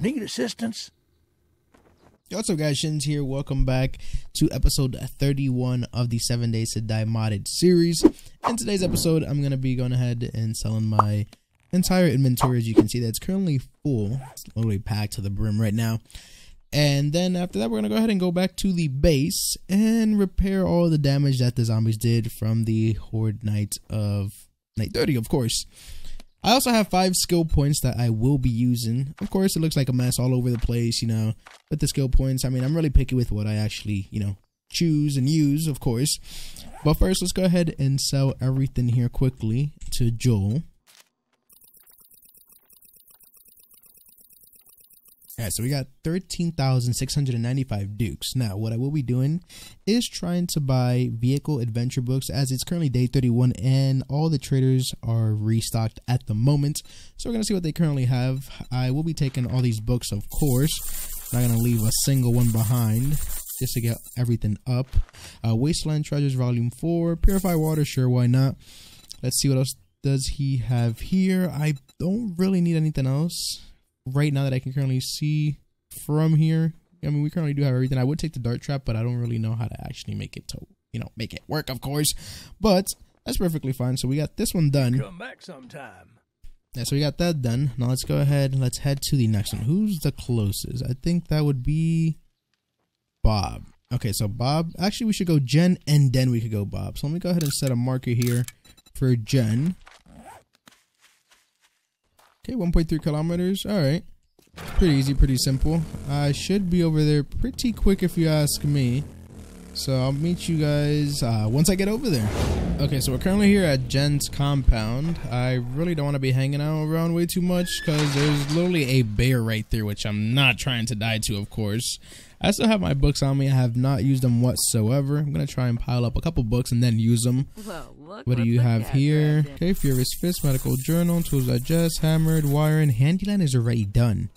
need assistance? What's up guys, Shins here. Welcome back to episode 31 of the 7 Days to Die modded series. In today's episode, I'm going to be going ahead and selling my entire inventory. As you can see, that's currently full. It's literally packed to the brim right now. And then after that, we're going to go ahead and go back to the base and repair all the damage that the zombies did from the Horde Night of Night 30, of course. I also have five skill points that I will be using. Of course, it looks like a mess all over the place, you know, with the skill points. I mean, I'm really picky with what I actually, you know, choose and use, of course. But first, let's go ahead and sell everything here quickly to Joel. Alright, so we got 13,695 Dukes. Now, what I will be doing is trying to buy vehicle adventure books as it's currently day 31 and all the traders are restocked at the moment. So we're going to see what they currently have. I will be taking all these books, of course. Not going to leave a single one behind just to get everything up. Uh, Wasteland Treasures Volume 4. Purify Water, sure, why not? Let's see what else does he have here. I don't really need anything else right now that I can currently see from here. I mean, we currently do have everything. I would take the dart trap, but I don't really know how to actually make it to, you know, make it work, of course. But that's perfectly fine. So we got this one done. Come back sometime. Yeah, so we got that done. Now let's go ahead. Let's head to the next one. Who's the closest? I think that would be Bob. Okay, so Bob. Actually, we should go Jen and then we could go Bob. So let me go ahead and set a marker here for Jen. Okay, 1.3 kilometers. All right. Pretty easy, pretty simple. I should be over there pretty quick if you ask me. So I'll meet you guys uh, once I get over there. Okay, so we're currently here at Jen's compound. I really don't want to be hanging out around way too much because there's literally a bear right there, which I'm not trying to die to, of course. I still have my books on me. I have not used them whatsoever. I'm going to try and pile up a couple books and then use them. Well, look What do you have here? Okay, Furious Fist, Medical Journal, Tools Digest, Hammered, Wiring, Handyland is already done.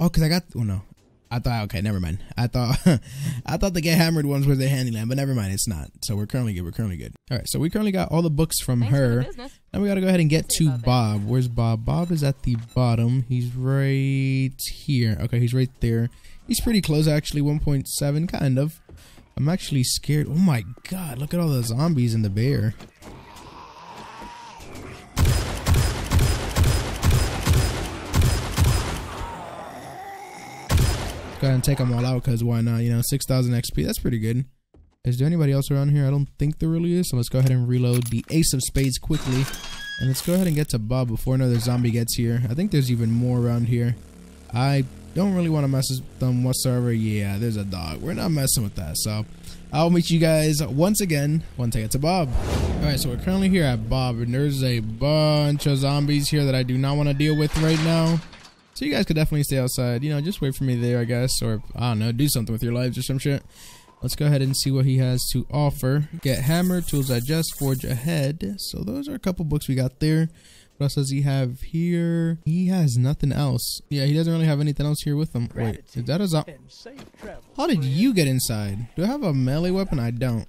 Oh, because I got, oh no. I thought, okay, never mind. I thought, I thought the get hammered ones were the Handyland, but never mind, it's not. So we're currently good, we're currently good. All right, so we currently got all the books from Thanks her. Now we gotta go ahead and get to that. Bob. Where's Bob? Bob is at the bottom. He's right here. Okay, he's right there. He's pretty close actually, 1.7, kind of. I'm actually scared. Oh my god, look at all the zombies and the bear. Go ahead and take them all out because why not? You know, 6,000 XP. That's pretty good. Is there anybody else around here? I don't think there really is. So let's go ahead and reload the Ace of Spades quickly. And let's go ahead and get to Bob before another zombie gets here. I think there's even more around here. I don't really want to mess with them whatsoever. Yeah, there's a dog. We're not messing with that. So I'll meet you guys once again once I get to Bob. Alright, so we're currently here at Bob. And there's a bunch of zombies here that I do not want to deal with right now. So you guys could definitely stay outside. You know, just wait for me there, I guess. Or, I don't know, do something with your lives or some shit. Let's go ahead and see what he has to offer. Get Hammer, Tools Digest, Forge Ahead. So those are a couple books we got there. What else does he have here? He has nothing else. Yeah, he doesn't really have anything else here with him. Wait, is that a zombie? How did you get inside? Do I have a melee weapon? I don't.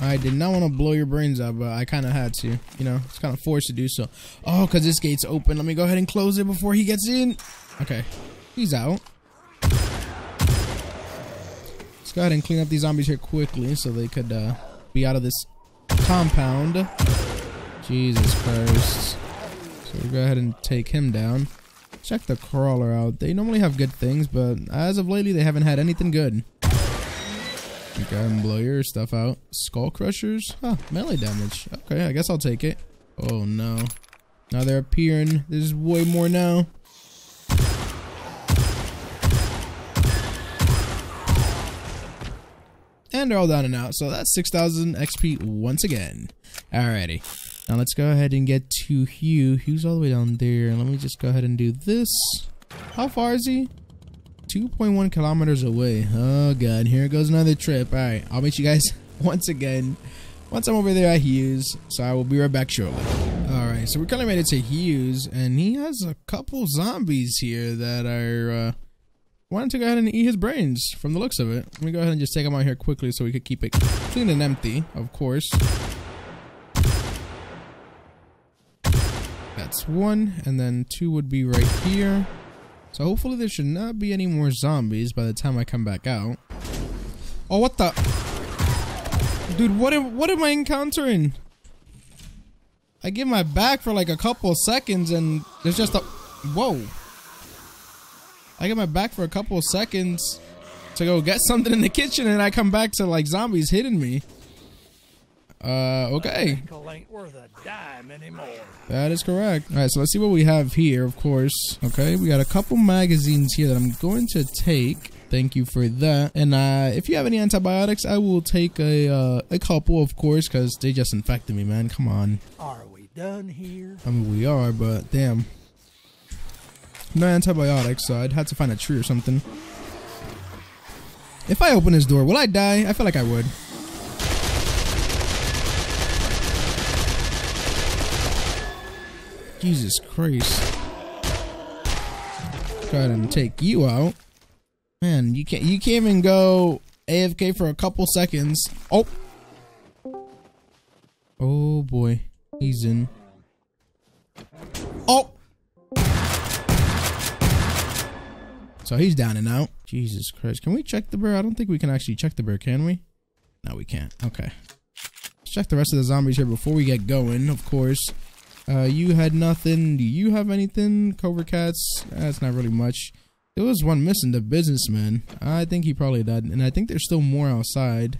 I did not want to blow your brains out, but I kind of had to. You know, it's kind of forced to do so. Oh, because this gate's open. Let me go ahead and close it before he gets in. Okay, he's out. Let's go ahead and clean up these zombies here quickly so they could uh, be out of this compound. Jesus Christ. So we go ahead and take him down. Check the crawler out. They normally have good things, but as of lately, they haven't had anything good. Go ahead and blow your stuff out. Skull crushers? Huh, melee damage. Okay, I guess I'll take it. Oh no. Now they're appearing. There's way more now. And they're all down and out. So that's 6,000 XP once again. Alrighty. Now let's go ahead and get to Hugh. Hugh's all the way down there. Let me just go ahead and do this. How far is he? 2.1 kilometers away. Oh god, here goes another trip. Alright, I'll meet you guys once again. Once I'm over there at Hugh's, so I will be right back shortly. Alright, so we're kind of made it to Hugh's, and he has a couple zombies here that are, uh, wanting to go ahead and eat his brains from the looks of it. Let me go ahead and just take them out here quickly so we could keep it clean and empty, of course. That's one, and then two would be right here. So hopefully there should not be any more zombies by the time I come back out. Oh, what the? Dude, what am, what am I encountering? I get my back for like a couple seconds and there's just a... Whoa. I get my back for a couple seconds to go get something in the kitchen and I come back to like zombies hitting me. Uh, okay. Ain't worth a dime anymore. That is correct. All right, so let's see what we have here, of course. Okay, we got a couple magazines here that I'm going to take. Thank you for that. And uh, if you have any antibiotics, I will take a uh, a couple, of course, because they just infected me, man. Come on. Are we done here? I mean, we are, but damn. No antibiotics, so I'd have to find a tree or something. If I open this door, will I die? I feel like I would. Jesus Christ. Go ahead and take you out. Man, you can't you can't even go AFK for a couple seconds. Oh. Oh boy. He's in. Oh. So he's down and out. Jesus Christ. Can we check the bear? I don't think we can actually check the bear, can we? No, we can't. Okay. Let's check the rest of the zombies here before we get going, of course. Uh, you had nothing. Do you have anything? Cobra Cats? That's not really much. There was one missing, the businessman. I think he probably died. And I think there's still more outside.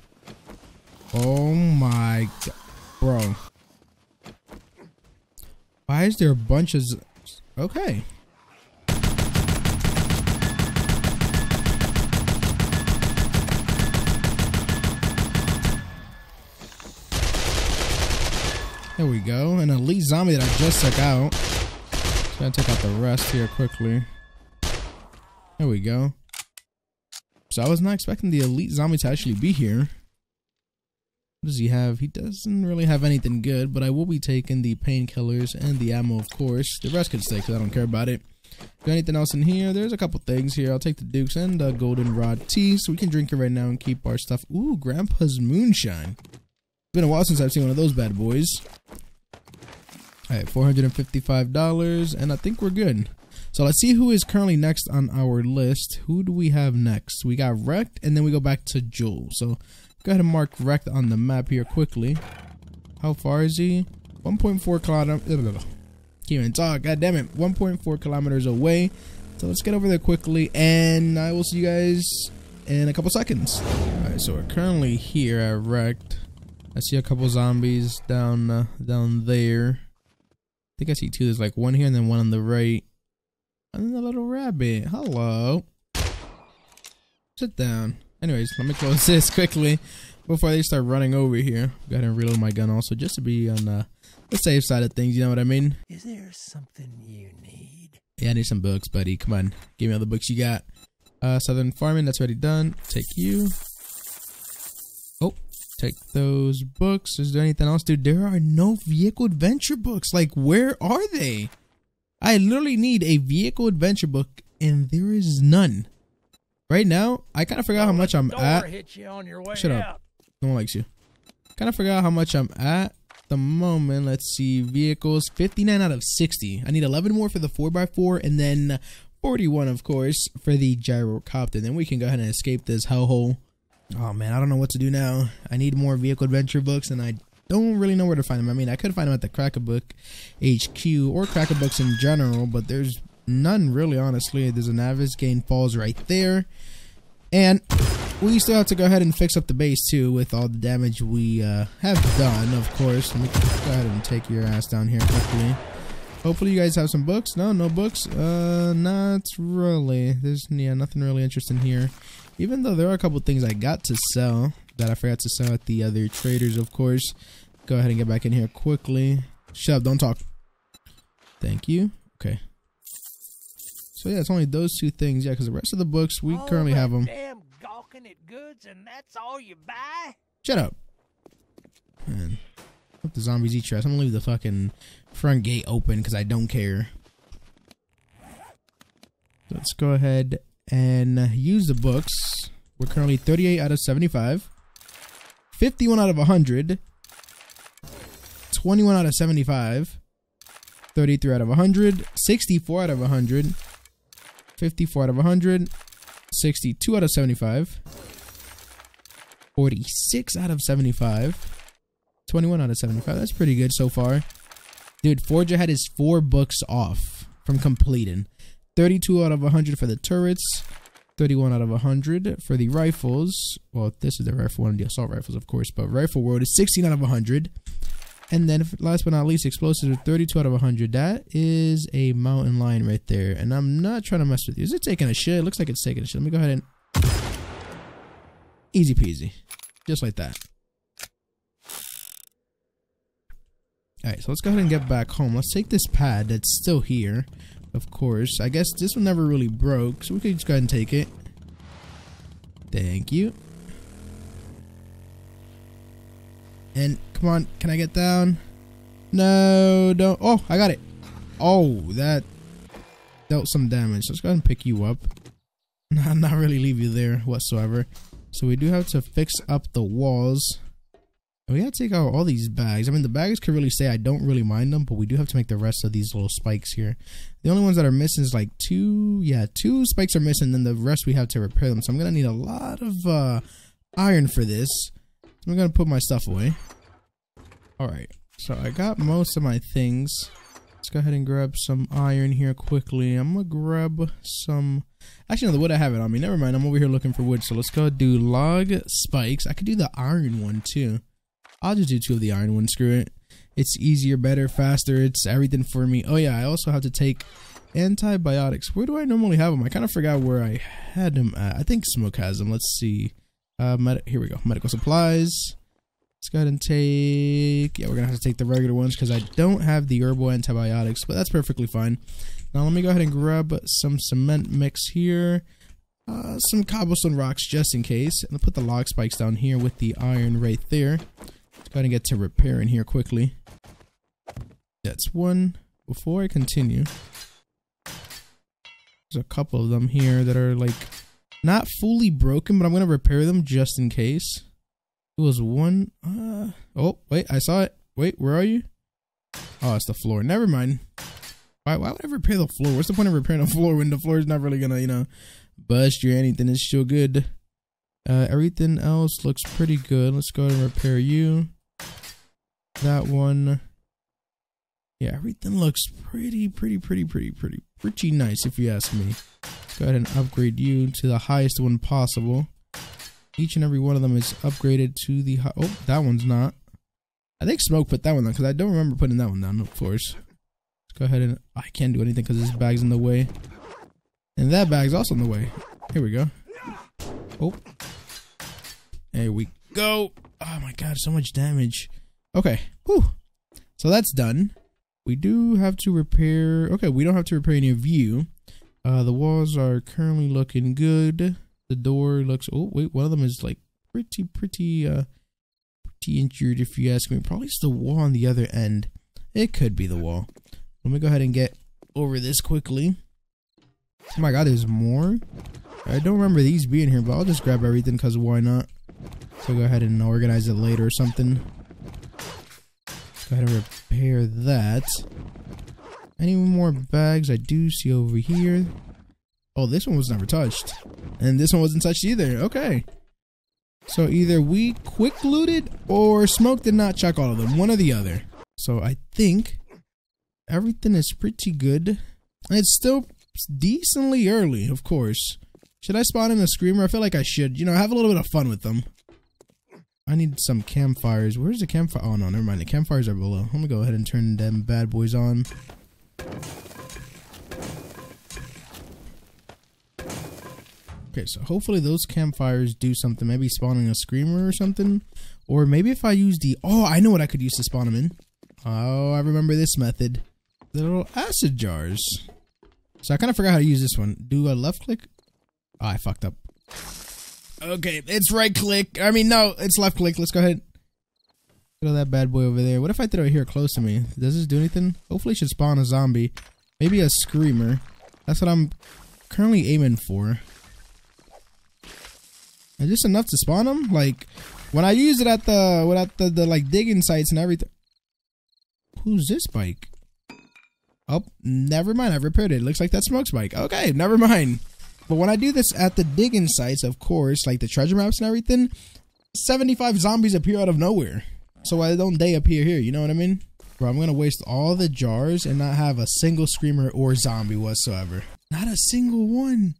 Oh my god. Bro. Why is there a bunch of... Okay. There we go. An elite zombie that I just took out. Just gonna take out the rest here quickly. There we go. So I was not expecting the elite zombie to actually be here. What does he have? He doesn't really have anything good, but I will be taking the painkillers and the ammo, of course. The rest can stay because I don't care about it. Got anything else in here? There's a couple things here. I'll take the Dukes and the Goldenrod tea, so we can drink it right now and keep our stuff. Ooh, Grandpa's Moonshine. Been a while since I've seen one of those bad boys. Alright, $455, and I think we're good. So let's see who is currently next on our list. Who do we have next? We got Rekt, and then we go back to Joel. So go ahead and mark Rekt on the map here quickly. How far is he? 1.4 kilometers. Can't even talk. Ah, God damn it. 1.4 kilometers away. So let's get over there quickly, and I will see you guys in a couple seconds. Alright, so we're currently here at Rekt. I see a couple zombies down uh, down there. I think I see two. There's like one here and then one on the right. And then the little rabbit. Hello. Sit down. Anyways, let me close this quickly before they start running over here. Go ahead and reload my gun also just to be on uh, the safe side of things. You know what I mean? Is there something you need? Yeah, I need some books, buddy. Come on. Give me all the books you got. Uh, Southern Farming, that's already done. Take you. Take those books. Is there anything else? Dude, there are no vehicle adventure books. Like, where are they? I literally need a vehicle adventure book, and there is none. Right now, I kind of forgot how much I'm at. hit you on your way Shut up. out. No one likes you. Kind of forgot how much I'm at the moment. Let's see. Vehicles 59 out of 60. I need 11 more for the 4x4 and then 41, of course, for the gyrocopter. Then we can go ahead and escape this hellhole. Oh man, I don't know what to do now. I need more vehicle adventure books and I don't really know where to find them. I mean, I could find them at the Crack-A-Book HQ or Crack-A-Books in general, but there's none really, honestly. There's an Navezgane Falls right there. And we still have to go ahead and fix up the base too with all the damage we uh, have done, of course. Let me go ahead and take your ass down here quickly. Hopefully you guys have some books. No, no books. Uh, not really. There's yeah, nothing really interesting here. Even though there are a couple things I got to sell that I forgot to sell at the other traders, of course. Go ahead and get back in here quickly. Shut up, don't talk. Thank you. Okay. So yeah, it's only those two things. Yeah, because the rest of the books we All currently have them. Damn gawking at goods, and that's all you buy? Shut up. Man. The zombies eat ass. I'm gonna leave the fucking front gate open because I don't care. Let's go ahead and use the books. We're currently 38 out of 75, 51 out of 100, 21 out of 75, 33 out of 100, 64 out of 100, 54 out of 100. 62 out of 75. 46 out of 75. 21 out of 75. That's pretty good so far. Dude, Forge Ahead his four books off from completing. 32 out of 100 for the turrets. 31 out of 100 for the rifles. Well, this is the rifle one, the assault rifles, of course, but rifle world is 16 out of 100. And then, last but not least, explosives are 32 out of 100. That is a mountain lion right there. And I'm not trying to mess with you. Is it taking a shit? It looks like it's taking a shit. Let me go ahead and... Easy peasy. Just like that. Alright, so let's go ahead and get back home. Let's take this pad that's still here. Of course. I guess this one never really broke, so we could just go ahead and take it. Thank you. And come on, can I get down? No, don't. Oh, I got it. Oh, that dealt some damage. Let's go ahead and pick you up. Not, not really leave you there whatsoever. So we do have to fix up the walls. We gotta take out all these bags. I mean, the bags could really say I don't really mind them, but we do have to make the rest of these little spikes here. The only ones that are missing is like two, yeah, two spikes are missing, then the rest we have to repair them. So I'm gonna need a lot of uh, iron for this. I'm gonna put my stuff away. Alright, so I got most of my things. Let's go ahead and grab some iron here quickly. I'm gonna grab some... Actually, no, the wood I have it on me. Never mind, I'm over here looking for wood. So let's go do log spikes. I could do the iron one too. I'll just do two of the iron ones. Screw it. It's easier, better, faster. It's everything for me. Oh yeah, I also have to take antibiotics. Where do I normally have them? I kind of forgot where I had them at. I think Smoke has them. Let's see. Uh, here we go. Medical supplies. Let's go ahead and take. Yeah, we're gonna have to take the regular ones because I don't have the herbal antibiotics, but that's perfectly fine. Now let me go ahead and grab some cement mix here. Uh, some cobblestone rocks just in case. And I'll put the log spikes down here with the iron right there. Let's go ahead and get to repairing here quickly. That's one. Before I continue, there's a couple of them here that are like not fully broken, but I'm to repair them just in case. It was one. Uh, oh, wait, I saw it. Wait, where are you? Oh, it's the floor. Never mind. Why, why would I repair the floor? What's the point of repairing the floor when the floor is not really to, you know, bust or anything? It's still good. Uh, everything else looks pretty good. Let's go ahead and repair you. That one. Yeah, everything looks pretty, pretty, pretty, pretty, pretty, pretty nice if you ask me. Let's go ahead and upgrade you to the highest one possible. Each and every one of them is upgraded to the high. Oh, that one's not. I think Smoke put that one down because I don't remember putting that one down, of course. Let's go ahead and. I can't do anything because this bag's in the way. And that bag's also in the way. Here we go. Oh. There we go. Oh my god, so much damage. Okay. Whew. So that's done. We do have to repair. Okay, we don't have to repair any of you. Uh, the walls are currently looking good. The door looks. Oh wait, one of them is like pretty, pretty, uh, pretty injured. If you ask me, probably it's the wall on the other end. It could be the wall. Let me go ahead and get over this quickly. Oh my god, there's more. I don't remember these being here, but I'll just grab everything because why not? So go ahead and organize it later or something. Go ahead and repair that. Any more bags I do see over here? Oh, this one was never touched. And this one wasn't touched either. Okay. So either we quick looted or Smoke did not check all of them. One or the other. So I think everything is pretty good. It's still decently early, of course. Should I spawn in a screamer? I feel like I should. You know, have a little bit of fun with them. I need some campfires. Where's the campfire? Oh, no, never mind. The campfires are below. I'm gonna go ahead and turn them bad boys on. Okay, so hopefully those campfires do something. Maybe spawning a screamer or something. Or maybe if I use the... Oh, I know what I could use to spawn them in. Oh, I remember this method. The little acid jars. So I kind of forgot how to use this one. Do a left click? Oh, I fucked up. Okay, it's right click. I mean, no, it's left click. Let's go ahead. Throw that bad boy over there. What if I throw it here close to me? Does this do anything? Hopefully it should spawn a zombie. Maybe a screamer. That's what I'm currently aiming for. Is this enough to spawn them? Like, when I use it at the, at the, the like digging sites and everything. Who's this bike? Oh, never mind. I repaired it. Looks like that smoke spike. Okay, never mind. But when I do this at the digging sites, of course, like the treasure maps and everything, 75 zombies appear out of nowhere. So why don't they appear here? You know what I mean? Bro, I'm gonna waste all the jars and not have a single screamer or zombie whatsoever. Not a single one.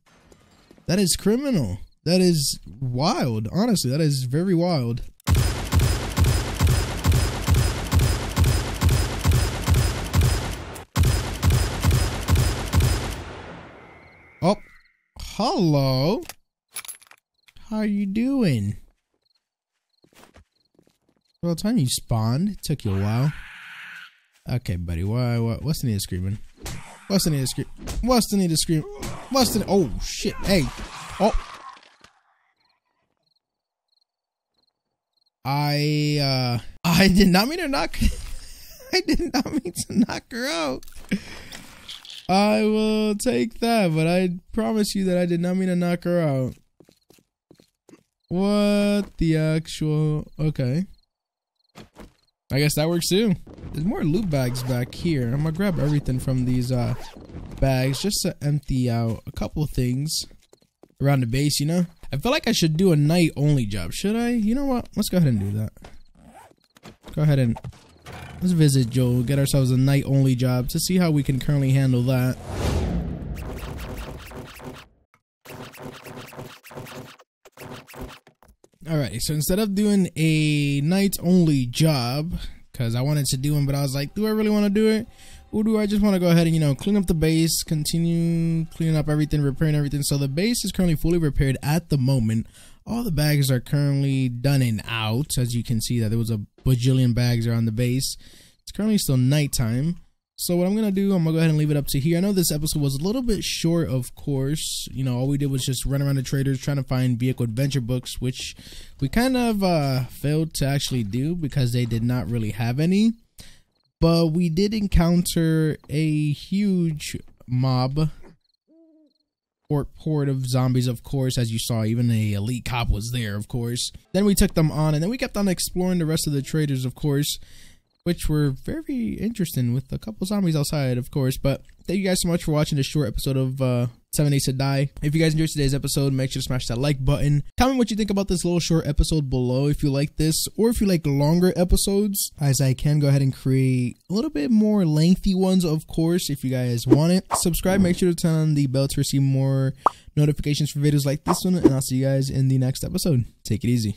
That is criminal. That is wild. Honestly, that is very wild. Hello. How you doing? Well, time you spawned. It took you a while. Okay, buddy. Why? What, what's the need of screaming? What's the need of scream? What's the need of scream? What's the? Oh shit! Hey! Oh! I uh I did not mean to knock. I did not mean to knock her out. I will take that, but I promise you that I did not mean to knock her out. What the actual? Okay. I guess that works too. There's more loot bags back here. I'm gonna grab everything from these uh, bags just to empty out a couple things around the base, you know? I feel like I should do a night only job. Should I? You know what? Let's go ahead and do that. Go ahead and let's visit Joe, get ourselves a night only job to see how we can currently handle that. Alrighty, so instead of doing a night only job, because I wanted to do them, but I was like, do I really want to do it? Or do I just want to go ahead and, you know, clean up the base, continue cleaning up everything, repairing everything? So the base is currently fully repaired at the moment. All the bags are currently done and out. As you can see that there was a bajillion bags around the base. It's currently still nighttime. So what I'm gonna do, I'm gonna go ahead and leave it up to here. I know this episode was a little bit short, of course. You know, all we did was just run around the traders trying to find vehicle adventure books, which we kind of uh, failed to actually do because they did not really have any. But we did encounter a huge mob horde of zombies, of course, as you saw. Even the elite cop was there, of course. Then we took them on, and then we kept on exploring the rest of the traders, of course which were very interesting with a couple zombies outside, of course. But thank you guys so much for watching this short episode of uh, Seven Days to Die. If you guys enjoyed today's episode, make sure to smash that like button. Comment what you think about this little short episode below if you like this, or if you like longer episodes, as I can go ahead and create a little bit more lengthy ones, of course, if you guys want it. Subscribe, make sure to turn on the bell to receive more notifications for videos like this one, and I'll see you guys in the next episode. Take it easy.